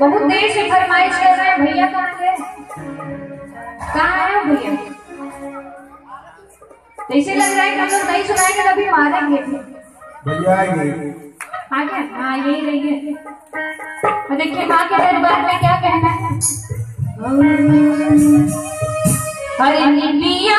बहुत देर से फरमाइश कर रहे हैं भैया कहाँ गए कहाँ हो भैया? ऐसे लग रहा है कि हम लोग नहीं सुनाएँगे तो अभी मारेंगे। भैया आएँगे। आ गया? हाँ यही रहिए और देखिए माँ के दरबार में क्या कहना है। अरे निबिया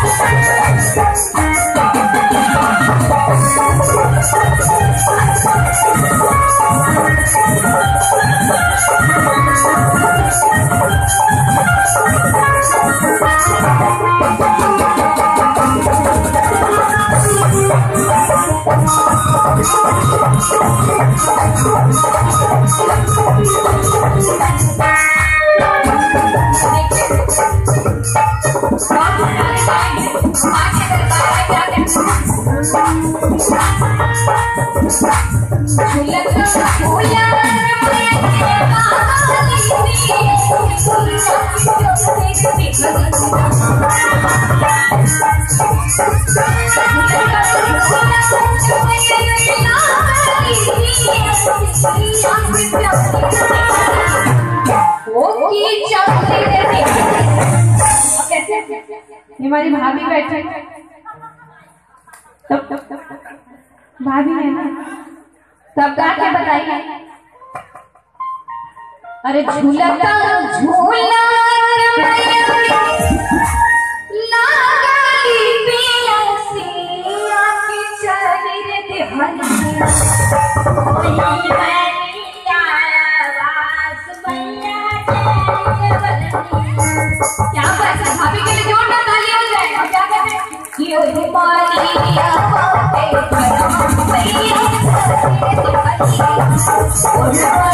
हमारी भाभी बैठे। भाभी है ना? तब गा के बताइए अरे झूलता झूला रे क्या है? भाभी के लिए जोरदार ताली हो जाए क्या कहते हैं ये हिमालय 我。